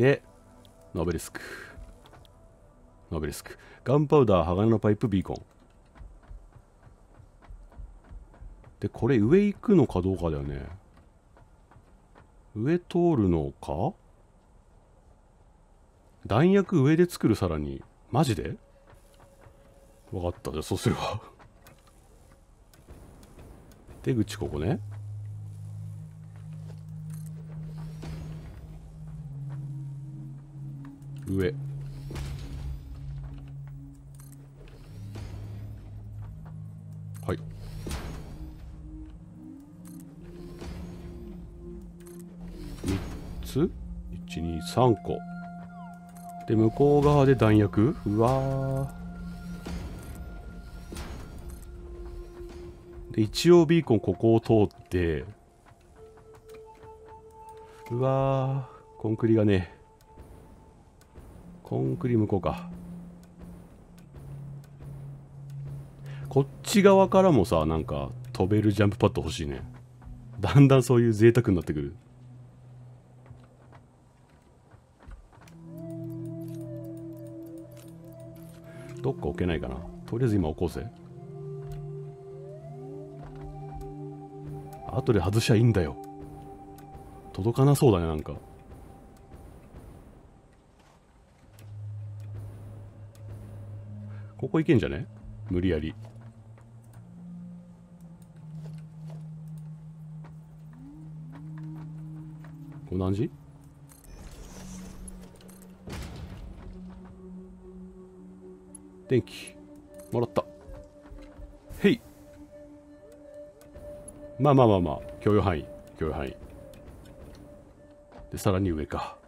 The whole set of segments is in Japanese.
でノベリスク。ノベリスク。ガンパウダー鋼のパイプビーコン。でこれ上行くのかどうかだよね。上通るのか？弾薬上で作るさらに。マジで？分かった。じゃあそうするわ。出口ここね。上。はい。3つ？123個。で向こう側で弾薬？うわで一応ビーコンここを通って。うわコンクリがね。コンクリ向こうか。こっち側からもさなんか飛べるジャンプパッド欲しいね。だんだんそういう贅沢になってくる。どっか置けないかな。とりあえず今置こうぜ。後で外しゃいいんだよ。届かなそうだねなんか。ここ行けんじゃね？無理やり。これ何時電気。もらった。へいまあまあまあまあ。許容範囲。許容範囲。でさらに上か。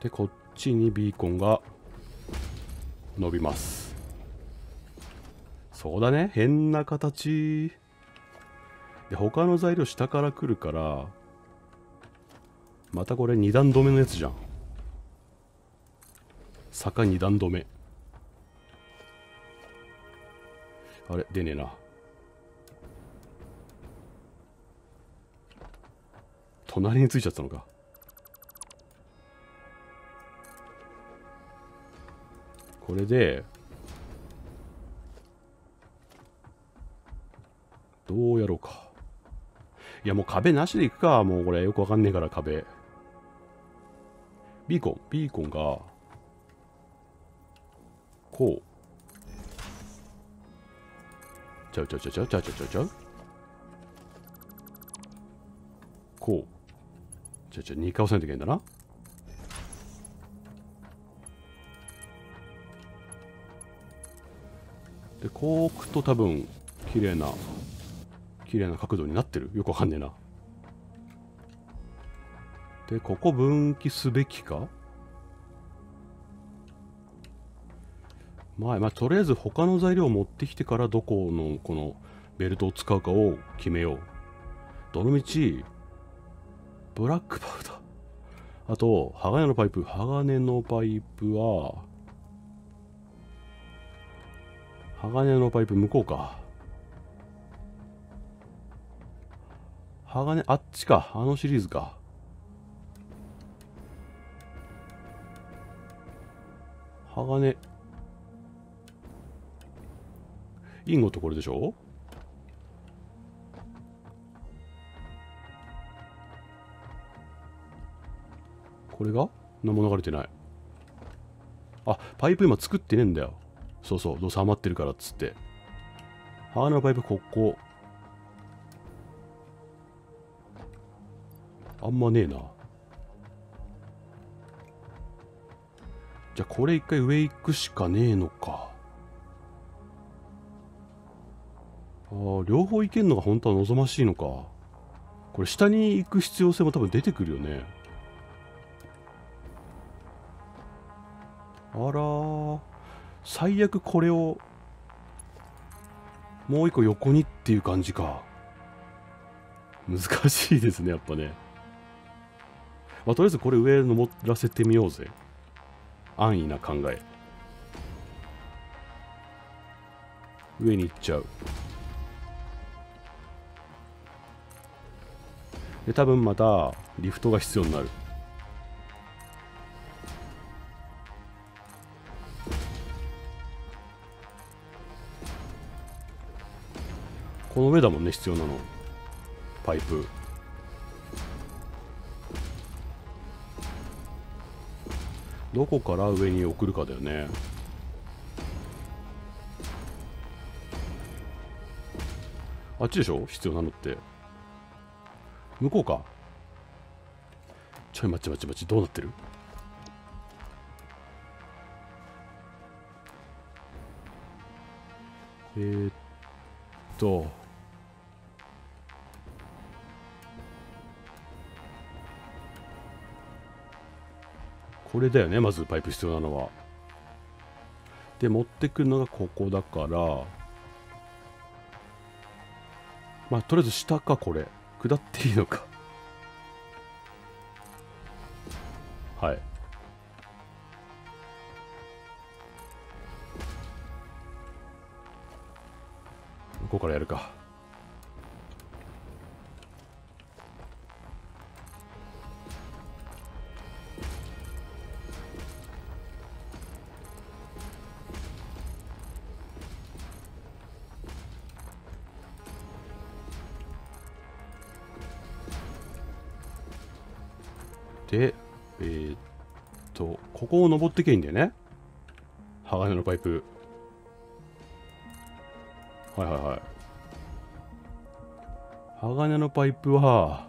でこっちにビーコンが伸びます。そうだね。変な形。で他の材料下から来るからまたこれ二段止めのやつじゃん。坂二段止め。あれ？出ねえな。隣についちゃったのか。これで、どうやろうか。いや、もう壁なしでいくか。もうこれよくわかんねえから、壁。ビーコン、ビーコンが、こう。ちゃうちゃうちゃうちゃうちゃうちゃうちゃうこう。ちゃうちゃう、2回押さないといけないんだな。でこう置くと多分綺麗な綺麗な角度になってる？よくわかんねえな。でここ分岐すべきか？まあ、まあ、とりあえず他の材料を持ってきてからどこのこのベルトを使うかを決めよう。どのみちブラックパウダー。あと鋼のパイプ。鋼のパイプは鋼のパイプ向こうか。鋼あっちか。あのシリーズか。鋼。インゴってこれでしょ？これが？何も流れてない。あパイプ今作ってねえんだよ。そうそうどうせ余ってるからっつって。鋼のパイプここ。あんまねえな。じゃあこれ一回上行くしかねえのか。ああ両方行けるのが本当は望ましいのか。これ下に行く必要性も多分出てくるよね。あら最悪これをもう一個横にっていう感じか。難しいですねやっぱね。まあ、とりあえずこれ上登らせてみようぜ。安易な考え。上に行っちゃう。で多分またリフトが必要になる。この上だもんね必要なの。パイプ。どこから上に送るかだよね。あっちでしょ？必要なのって。向こうか？ちょい待ち待ち待ちどうなってる？えー、っと。これだよねまずパイプ必要なのは。で持ってくるのがここだから。まあとりあえず下かこれ。下っていいのか。はい。向こうからやるか。ここを登ってけいいんだよね？鋼のパイプ。はいはいはい。鋼のパイプは、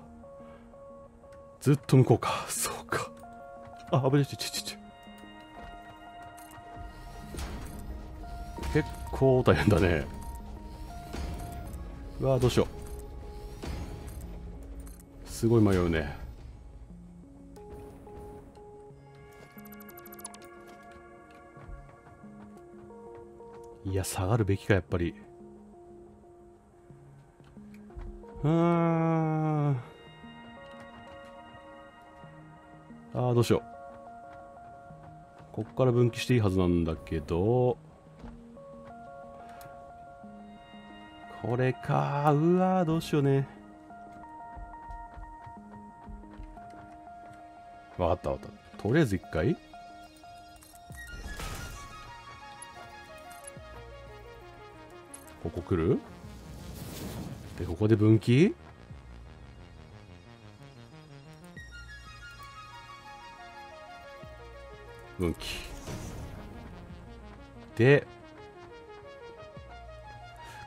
ずっと向こうか。そうか。あ、危ない、ちょちょちょ。結構大変だね。うわどうしよう。すごい迷うね。いや、下がるべきか、やっぱり。うーん。あー、どうしよう。こっから分岐していいはずなんだけど。これかうわ、どうしようね。わかったわかった。とりあえず一回ここ来る？でここで分岐？分岐。で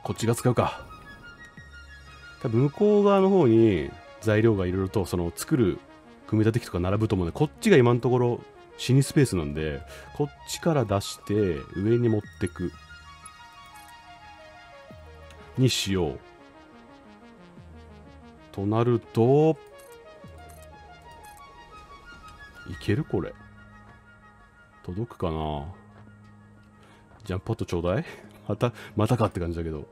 こっちが使うか。多分向こう側の方に材料がいろいろとその作る組み立て機とか並ぶと思うんでこっちが今のところ死にスペースなんでこっちから出して上に持ってく。にしよう。となると、いけるこれ。届くかなジャンプパッドちょうだい また、またかって感じだけど。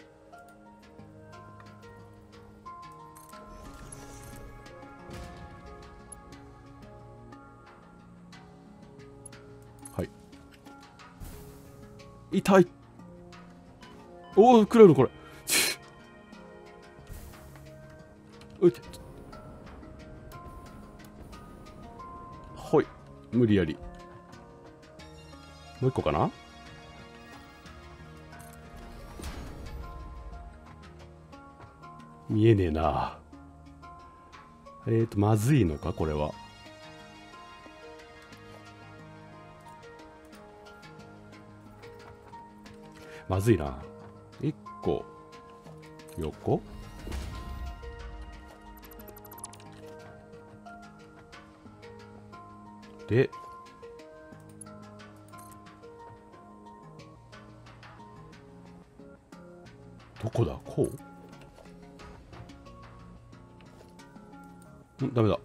はい。痛いおお、食らうのこれ。うほい。無理やり。もう一個かな？見えねえな。えっ、ー、とまずいのかこれは。まずいな。1個。横で。どこだ？こう？ん？ダメだ。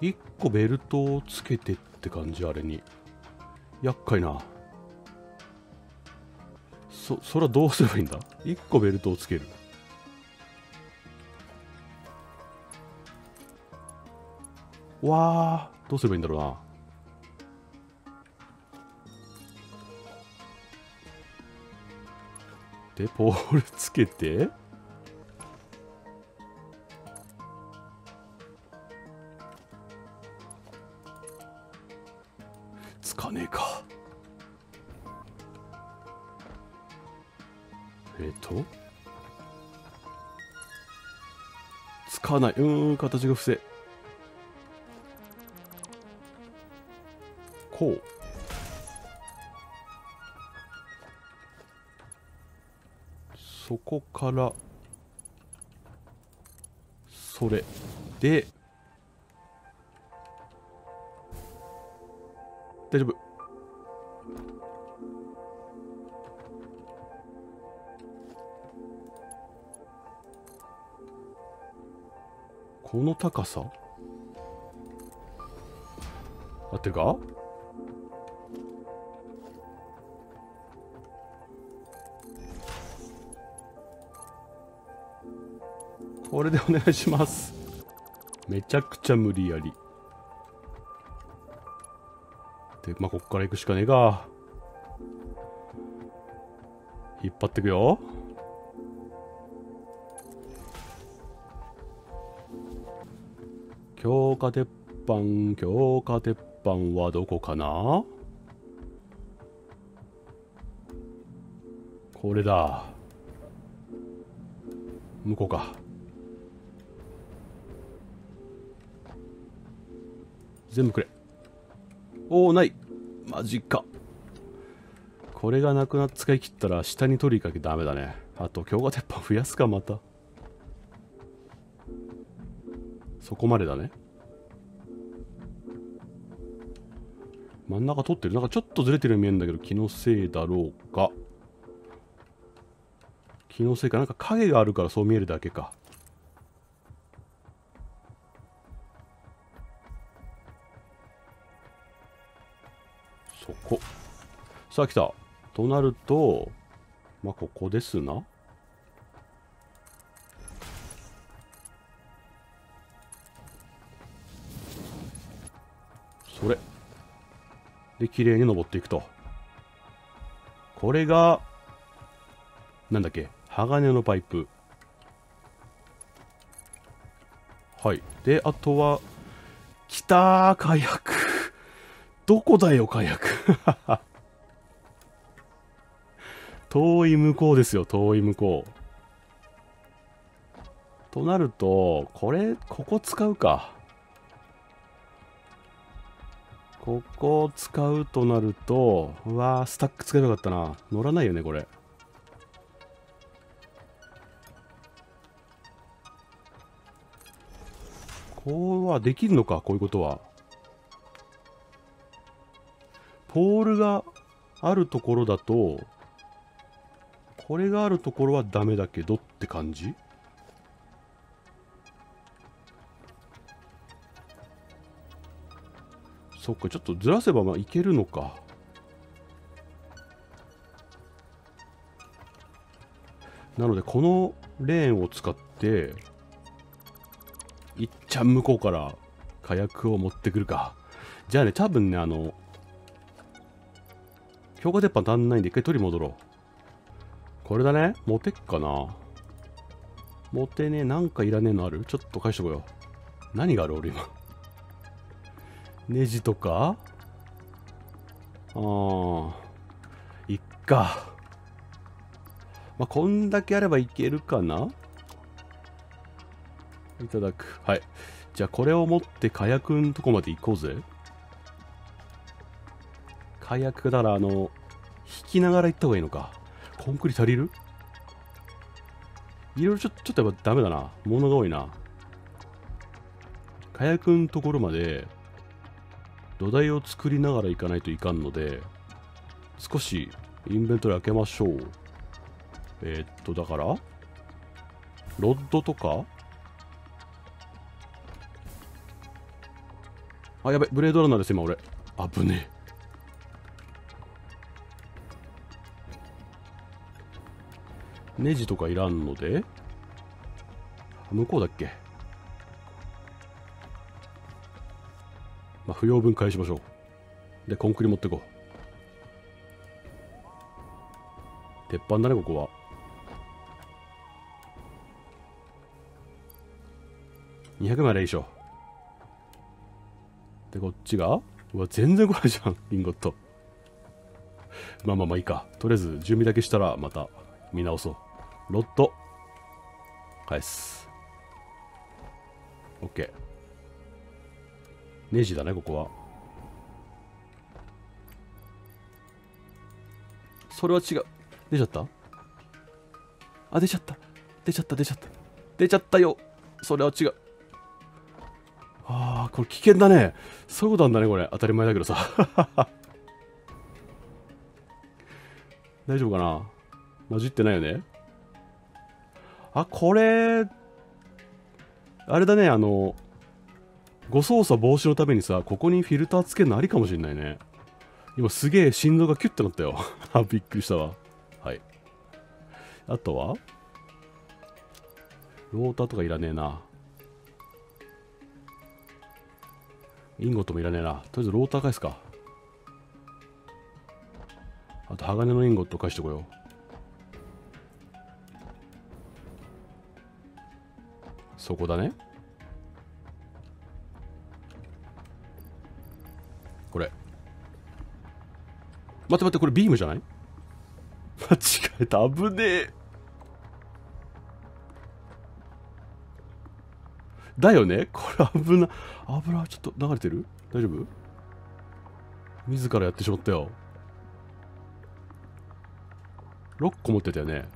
1個ベルトをつけてって感じ？あれに。厄介な。そそれはどうすればいいんだ？1個ベルトをつける。わあどうすればいいんだろうな。でポールつけて。つかねえか。えっ、ー、と？つかない。うん形が伏せこう。そこからそれ。で大丈夫。この高さ？合ってるか？これでお願いします。めちゃくちゃ無理やり。でまあこっから行くしかねえか。引っ張ってくよ。強化鉄板強化鉄板はどこかな？これだ。向こうか。全部くれ。おおない。マジか。これがなくなっ使い切ったら下に取りかけダメだね。あと強化鉄板増やすかまた。そこまでだね。真ん中取ってる。なんかちょっとずれてるように見えるんだけど気のせいだろうか。気のせいか。なんか影があるからそう見えるだけか。そこ。さあ来た。となるとまあここですな。それ。で綺麗に登っていくと。これがなんだっけ？鋼のパイプ。はい。であとは来たー火薬。どこだよ火薬？遠い向こうですよ遠い向こう。となるとこれここ使うか。ここを使うとなるとうわースタック使えばよかったな。乗らないよねこれ。こうはできるのかこういうことは。ポールがあるところだとこれがあるところはダメだけどって感じ？そっかちょっとずらせばまあいけるのか。なのでこのレーンを使っていっちゃん向こうから火薬を持ってくるか。じゃあね多分ねあの強化鉄板足んないんで一回取り戻ろう。これだね。持てっかな。持てねえ。なんかいらねえのある？ちょっと返しとこう。よ何がある俺今？ネジとか？あーいっか。まあこんだけあればいけるかな？いただく。はい。じゃあこれを持って火薬のとこまで行こうぜ。火薬だからあの引きながら行った方がいいのか。コンクリ足りる？いろいろちょっとやっぱダメだな。物が多いな。火薬のところまで土台を作りながら行かないといかんので少しインベントリ開けましょう。えー、っとだからロッドとか？あやべブレードランナーです今俺。危ねえ。ネジとかいらんので？向こうだっけ？まあ不要分返しましょう。でコンクリ持ってこう。鉄板だねここは。200枚でいいでしょでこっちが？うわ全然来ないじゃんリンゴット。まあまあまあいいか。とりあえず準備だけしたらまた見直そう。ロット。返す。OK ネジだねここは。それは違う。出ちゃった？あ出ちゃった。出ちゃった出ちゃった。出ちゃったよ。それは違う。ああこれ危険だね。そういうことなんだねこれ。当たり前だけどさ。大丈夫かな？混じってないよね。あこれあれだねあの誤操作防止のためにさここにフィルターつけるのありかもしんないね。今すげえ心臓がキュッてなったよ。あびっくりしたわ。はい。あとは？ローターとかいらねえな。インゴットもいらねえな。とりあえずローター返すか。あと鋼のインゴット返してこよう。そこだね。これ。待って待ってこれビームじゃない？間違えた。危ねえ。だよね？これ危な。油ちょっと流れてる？大丈夫？自らやってしまったよ。6個持ってたよね。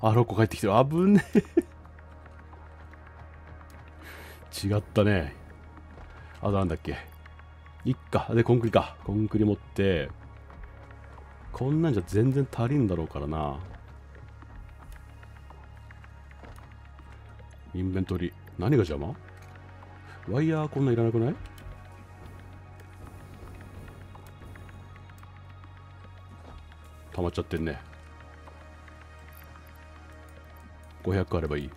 あ6個帰ってきてる。危ねえ。違ったね。あとなんだっけ。いっか。でコンクリか。コンクリ持って。こんなんじゃ全然足りんだろうからな。インベントリー。何が邪魔？ワイヤーこんないらなくない？溜まっちゃってんね。500あればいい。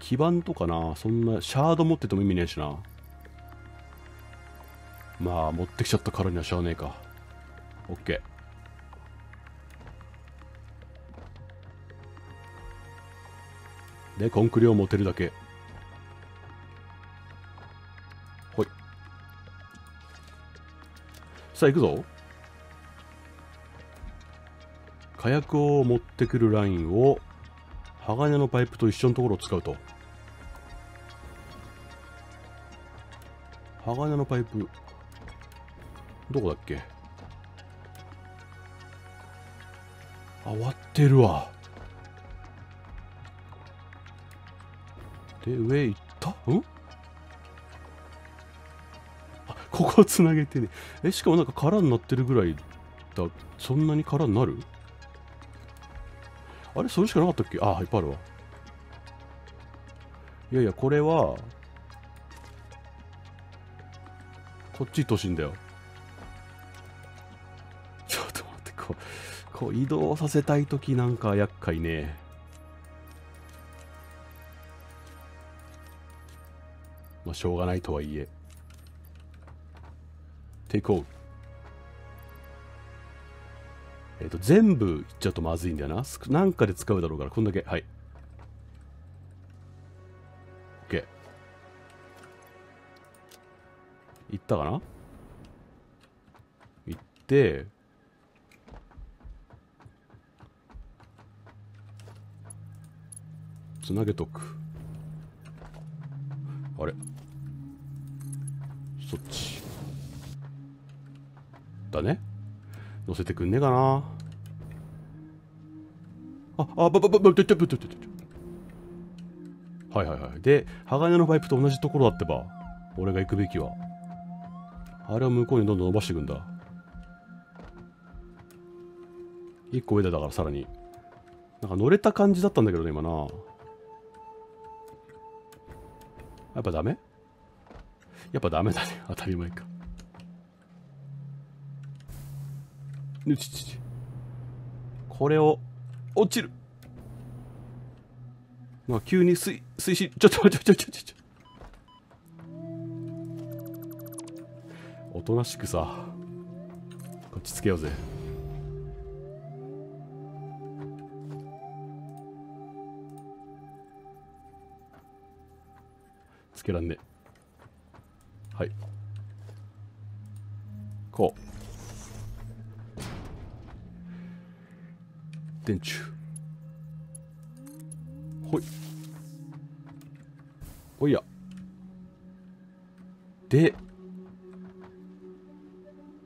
基板とかなそんなシャード持ってても意味ねえしな。まあ持ってきちゃったからにはしゃあねえか。OK でコンクリを持てるだけ。ほい。さあ行くぞ。火薬を持ってくるラインを鋼のパイプと一緒のところを使うと。鋼のパイプ。どこだっけ？あ終わってるわ。で上行った？うん？あここをつなげてね。えしかもなんか空になってるぐらいだ。そんなに空になる？あれそれしかなかったっけ？あいっぱいあるわ。いやいやこれはこっち行ってほしいんだよ。ちょっと待ってこうこう移動させたい時なんか厄介ね。まあしょうがないとはいえ。テイクオフえっ、と全部いっちゃうとまずいんだよな。なんかで使うだろうからこんだけ。はい。いったかな？行ってつなげとく。あれ？そっち。だね。乗せてくんねえかな。ああばばばばちょちょちょちょちょ。はいはいはい。で鋼のパイプと同じところだってば。俺が行くべきは。あれを向こうにどんどん伸ばしていくんだ一個上でだからさらになんか乗れた感じだったんだけどね今なやっぱダメやっぱダメだね当たり前かうちちちこれを落ちるまあ急に水水深ちょっとちょちょちょちょちょおとなしくさ。こっちつけようぜ。つけらんね。はい。こう。電柱。ほい。おいや。で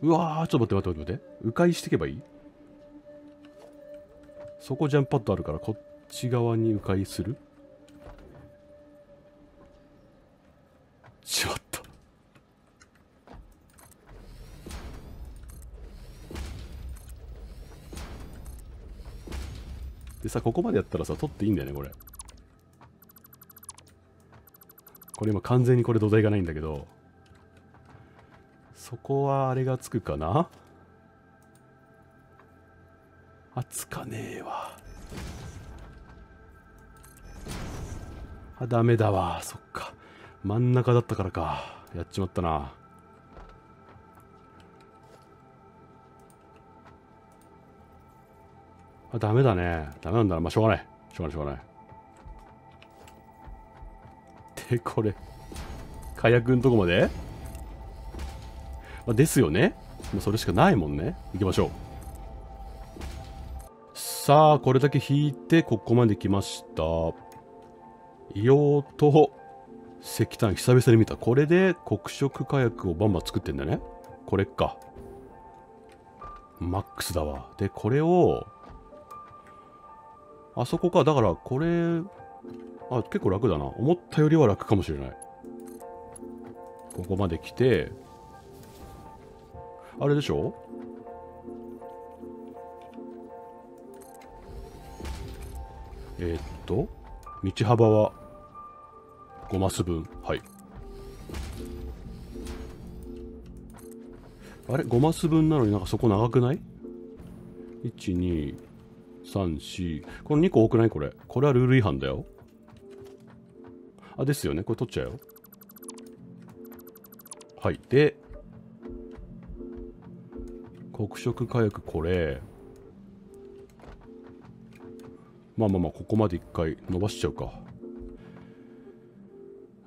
うわーちょっと待って待って待って迂回していけばいい？そこジャンパッドあるからこっち側に迂回する？しまったでさここまでやったらさ取っていいんだよねこれ。これ今完全にこれ土台がないんだけど。そこはあれがつくかな？あつかねえわ。あダメだわ。そっか。真ん中だったからか。やっちまったな。あダメだね。ダメなんだな。まあしょうがない。しょうがないしょうがない。でこれ。火薬のとこまで、まあ、ですよね。もうそれしかないもんね。行きましょう。さあこれだけ引いてここまで来ました。硫黄と石炭久々に見た。これで黒色火薬をバンバン作ってんだね。これか。マックスだわ。でこれをあそこか。だからこれあ結構楽だな。思ったよりは楽かもしれない。ここまで来てあれでしょ？えー、っと道幅は5マス分。はい。あれ？5マス分なのになんかそこ長くない ?1234 この2個多くない？これ。これはルール違反だよ。あですよね。これ取っちゃうよ。はい。で黒色火薬これ。まあまあまあここまで一回伸ばしちゃうか。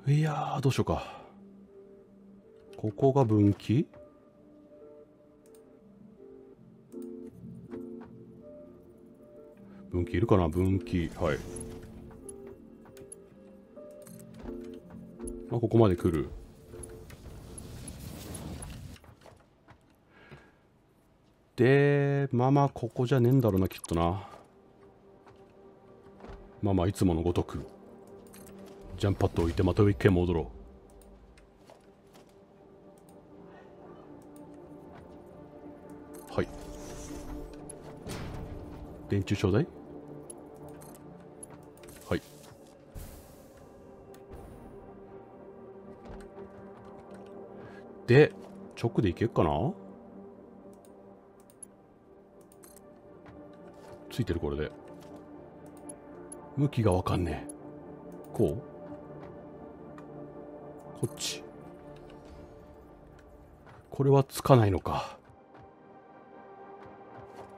いやどうしようか。ここが分岐？分岐いるかな？分岐。はい。まあここまで来る。でまあまあここじゃねえんだろうなきっとな。まあまあいつものごとくジャンパッド置いてまた一回戻ろう。はい。電柱ちょうだい。はい。で直でいけっかな？ついてるこれで。向きがわかんねえ。こう？こっち。これはつかないのか。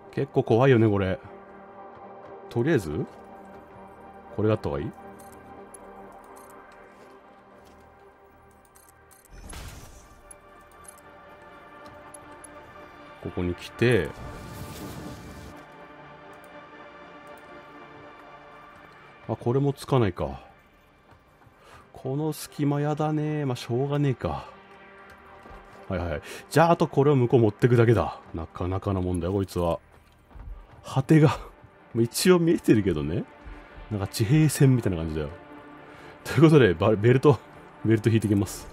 結構怖いよねこれ。とりあえず？これがあった方がいい？ここに来て。あこれもつかないか。この隙間やだね。まあしょうがねえか。はいはいじゃああとこれを向こう持ってくだけだ。なかなかなもんだよこいつは。果てが一応見えてるけどね。なんか地平線みたいな感じだよ。ということでベルトベルト引いてきます。